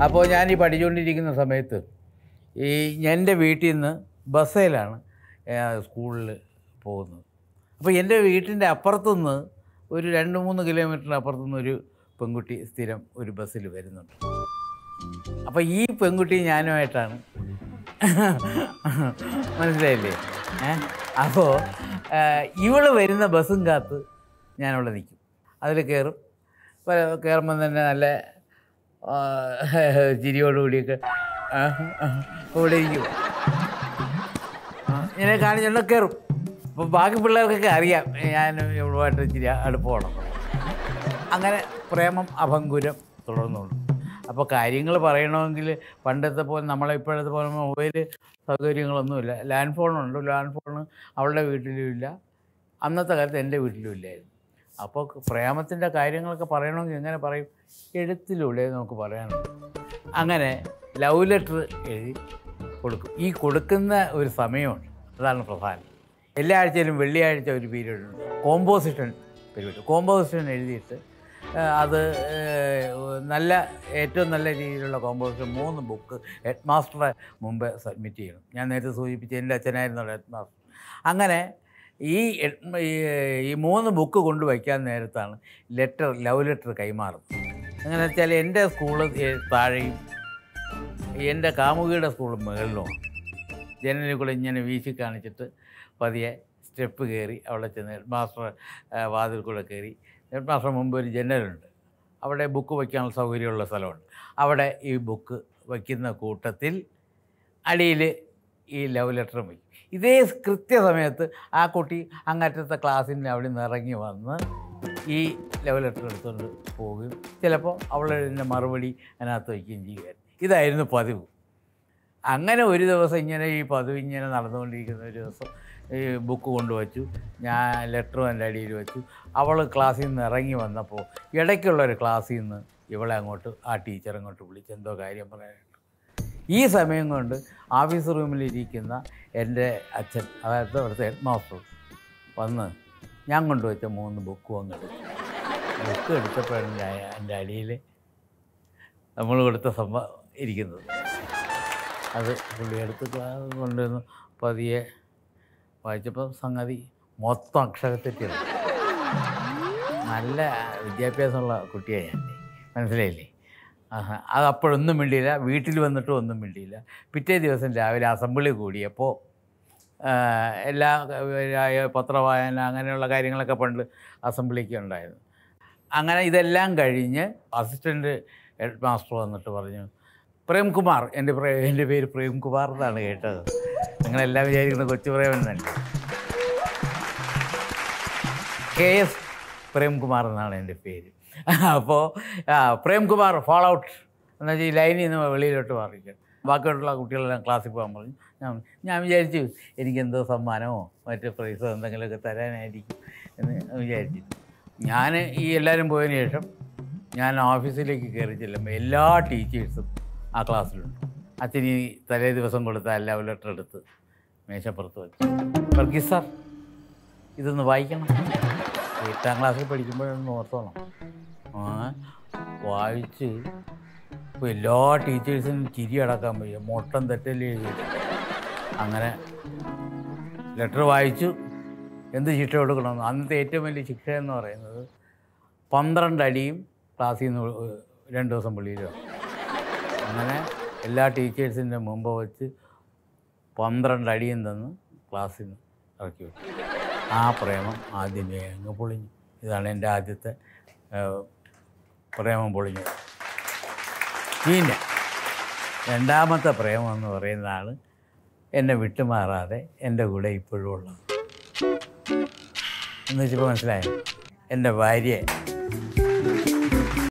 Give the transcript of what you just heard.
അപ്പോൾ ഞാൻ ഈ പഠിച്ചുകൊണ്ടിരിക്കുന്ന സമയത്ത് ഈ എന്റെ വീട്ടിൽ നിന്ന് ബസ്സിലാണ് സ്കൂളിൽ പോകുന്നത്. അപ്പോൾ എന്റെ വീട്ടിന്റെ അപ്പുറത്തുനിന്ന് ഒരു രണ്ട് മൂന്ന് കിലോമീറ്ററിന് അപ്പുറത്തുനിന്ന് ഒരു പെൺകുട്ടി സ്ഥിരം ഒരു ബസ്സിൽ വരുന്നുണ്ട്. അപ്പോൾ ഈ പെൺകുട്ടി ഞാനുമായിട്ടാണ്. മനസ്സിലായില്ലേ? അപ്പോൾ ഇവൾ വരുന്ന ബസ്സും കാത്ത് ഞാനവിടെ നിൽക്കും. അതിൽ കയറും. കയറുമ്പം തന്നെ നല്ല ചിരിയോടുകൂടിയൊക്കെ ഇവിടെ ഇരിക്കും ഇങ്ങനെ കാണിച്ചുകൊണ്ട് കയറും. അപ്പം ബാക്കി പിള്ളേർക്കൊക്കെ അറിയാം ഞാൻ ഇവളുമായിട്ട് ഇച്ചിരി അടുപ്പമാണ് അങ്ങനെ പ്രേമം അഭങ്കുരം തുടർന്നുള്ളൂ അപ്പോൾ കാര്യങ്ങൾ പറയണമെങ്കിൽ പണ്ടത്തെ പോലെ നമ്മളെ ഇപ്പോഴത്തെ പോലെ മൊബൈൽ സൗകര്യങ്ങളൊന്നുമില്ല. ലാൻഡ് ഫോണുണ്ട്. ലാൻഡ് ഫോൺ അവളുടെ വീട്ടിലും ഇല്ല. അന്നത്തെ കാലത്ത് എന്റെ വീട്ടിലും ഇല്ലായിരുന്നു. അപ്പോൾ പ്രേമത്തിന്റെ കാര്യങ്ങളൊക്കെ പറയണമെങ്കിൽ എങ്ങനെ പറയും? എഴുത്തിലൂടെ നമുക്ക് പറയാനുണ്ട്. അങ്ങനെ ലവ് ലെറ്റർ എഴുതി കൊടുക്കും. ഈ കൊടുക്കുന്ന ഒരു സമയമുണ്ട്. അതാണ് പ്രധാനം. എല്ലാ ആഴ്ചയിലും വെള്ളിയാഴ്ച ഒരു പീരീഡ് ഉണ്ട്. കോമ്പോസിഷൻ പീരീഡ് കോമ്പോസിഷൻ എഴുതിയിട്ട് അത് നല്ല ഏറ്റവും നല്ല രീതിയിലുള്ള കോമ്പോസിഷൻ മൂന്ന് ബുക്ക് ഹെഡ് മാസ്റ്ററെ മുമ്പ് സബ്മിറ്റ് ചെയ്യണം. ഞാൻ നേരത്തെ സൂചിപ്പിച്ച എന്റെ അച്ഛനായിരുന്നു ഹെഡ് മാസ്റ്റർ അങ്ങനെ ഈ ഈ- മൂന്ന് ബുക്ക് കൊണ്ട് വയ്ക്കാൻ നേരത്താണ് ലെറ്റർ ലവ് ലെറ്റർ കൈമാറുന്നത്. അങ്ങനെ വെച്ചാൽ എന്റെ സ്കൂൾ താഴെയും എന്റെ കാമുകിയുടെ സ്കൂൾ മുകളിലുമാണ്. ജനലിൽ കൂടെ ഇങ്ങനെ വീശി കാണിച്ചിട്ട് പതിയെ സ്റ്റെപ്പ് കയറി അവിടെ ചെന്ന് ഹെഡ് മാസ്റ്റർ വാതിൽ കൂടെ കയറി. ഹെഡ് മാസ്റ്റർ മുമ്പ് ഒരു ജനലുണ്ട്. അവിടെ ബുക്ക് വയ്ക്കാനുള്ള സൗകര്യമുള്ള സ്ഥലമുണ്ട്. അവിടെ ഈ ബുക്ക് വയ്ക്കുന്ന കൂട്ടത്തിൽ അടിയിൽ ഈ ലവ് ലെറ്ററും വയ്ക്കും ഇതേ കൃത്യസമയത്ത് ആ കുട്ടി അങ്ങറ്റത്തെ ക്ലാസ്സിന്റെ അവിടെ നിന്ന് ഇറങ്ങി വന്ന് ഈ ലവ് ലെറ്റർ എടുത്തുകൊണ്ട് പോവുകയും ചിലപ്പോൾ അവളെ മറുപടി അതിനകത്ത് വയ്ക്കുകയും ചെയ്യുമായിരുന്നു ഇതായിരുന്നു പതിവ്. അങ്ങനെ ഒരു ദിവസം ഇങ്ങനെ ഈ പതിവ് ഇങ്ങനെ നടന്നുകൊണ്ടിരിക്കുന്ന ഒരു ദിവസം ഈ ബുക്ക് കൊണ്ടുവച്ചു ഞാൻ ലെറ്ററും എന്റെ അടിയിൽ വെച്ചു. അവൾ ക്ലാസ്സിൽ നിന്ന് ഇറങ്ങി വന്നപ്പോൾ ഇടയ്ക്കുള്ള ഒരു ക്ലാസ്സിൽ നിന്ന് ഇവളെ അങ്ങോട്ട് ആ ടീച്ചർ അങ്ങോട്ട് വിളിച്ച് എന്തോ കാര്യം പറയാനുണ്ട് ഈ സമയം കൊണ്ട് ഓഫീസ് റൂമിലിരിക്കുന്ന എന്റെ അച്ഛൻ അതായത് അവിടുത്തെ ഹെഡ് മാസ്റ്റർ വന്ന് ഞാൻ കൊണ്ടുവച്ച മൂന്ന് ബുക്കും അങ്ങ് എടുത്തു. ബുക്ക് എടുത്തപ്പോഴാണ് എന്റെ അടിയിൽ നമ്മൾ കൊടുത്ത സംഭവം ഇരിക്കുന്നത്. അത് പുള്ളി എടുത്ത് കൊണ്ടുവന്ന് പതിയെ വായിച്ചപ്പോൾ സംഗതി മൊത്തം അക്ഷരത്തെറ്റാണ് നല്ല വിദ്യാഭ്യാസമുള്ള കുട്ടിയാണ് ഞാൻ. മനസ്സിലായില്ലേ? അത് അപ്പോഴൊന്നും മിണ്ടിയില്ല. വീട്ടിൽ വന്നിട്ടും ഒന്നും മിണ്ടിയില്ല. പിറ്റേ ദിവസം രാവിലെ അസംബ്ലി കൂടിയപ്പോൾ എല്ലാ പത്രവായന അങ്ങനെയുള്ള കാര്യങ്ങളൊക്കെ പണ്ട് അസംബ്ലിക്ക് ഉണ്ടായിരുന്നു. അങ്ങനെ ഇതെല്ലാം കഴിഞ്ഞ് അസിസ്റ്റന്റ് ഹെഡ് മാസ്റ്റർ വന്നിട്ട് പറഞ്ഞു പ്രേംകുമാർ എന്റെ പ്രേ എന്റെ പേര് പ്രേംകുമാർ എന്നാണ് കേട്ടത്. നിങ്ങളെല്ലാം വിചാരിക്കുന്നത് കൊച്ചു പ്രേമൻ തന്നെ. കെ. എസ്. പ്രേംകുമാർ എന്നാണ് എന്റെ പേര്. അപ്പോൾ പ്രേംകുമാർ ഫോൾ ഔട്ട് എന്ന് വെച്ചാൽ ഈ ലൈനിൽ നിന്ന് വെളിയിലോട്ട് മാറിയിരിക്കും ബാക്കിയുള്ള കുട്ടികളെല്ലാം ക്ലാസ്സിൽ പോകാൻ പറഞ്ഞു. ഞാൻ ഞാൻ വിചാരിച്ചു എനിക്കെന്തോ സമ്മാനമോ മറ്റു പ്രൈസോ എന്തെങ്കിലുമൊക്കെ തരാനായിരിക്കും എന്ന് വിചാരിച്ചു. ഞാൻ ഈ എല്ലാവരും പോയതിന് ശേഷം ഞാൻ ഓഫീസിലേക്ക് കയറി ചെല്ലുമ്പോൾ എല്ലാ ടീച്ചേഴ്സും ആ ക്ലാസ്സിലുണ്ട് അച്ഛൻ ഈ തലേ ദിവസം കൊടുത്ത എല്ലാ ലെറ്റർ എടുത്ത് മേശപ്പുറത്ത് വെച്ചു. വർഗീസ് സാർ ഇതൊന്ന് വായിക്കണം. എട്ടാം ക്ലാസ്സിൽ പഠിക്കുമ്പോഴൊന്ന് ഓർത്തോണം. വായിച്ച് ഇപ്പോൾ എല്ലാ ടീച്ചേഴ്സിനും ചിരി അടക്കാൻ വയ്യ. മൊട്ടം തെറ്റല്ലേ അങ്ങനെ ലെറ്റർ വായിച്ചു. എന്ത് ശിക്ഷ കൊടുക്കണം അന്നത്തെ ഏറ്റവും വലിയ ശിക്ഷ എന്ന് പറയുന്നത് പന്ത്രണ്ട് അടിയും ക്ലാസ്സിൽ നിന്ന് രണ്ട് ദിവസം പള്ളിയിലോ അങ്ങനെ എല്ലാ ടീച്ചേഴ്സിന്റെ മുമ്പ് വെച്ച് പന്ത്രണ്ട് അടിയും തന്ന് ക്ലാസ്സിൽ നിന്ന് ഇറക്കി വിട്ടു. ആ പ്രേമം ആദ്യമേ അങ്ങ് പൊളിഞ്ഞു. ഇതാണ് എന്റെ ആദ്യത്തെ പ്രേമം പൊളിഞ്ഞത് പിന്നെ രണ്ടാമത്തെ പ്രേമം എന്ന് പറയുന്നതാണ് എന്നെ വിട്ടുമാറാതെ എന്റെ കൂടെ ഇപ്പോഴും ഉള്ളത്. എന്ന് വെച്ചപ്പോൾ മനസ്സിലായോ? എന്റെ ഭാര്യയെ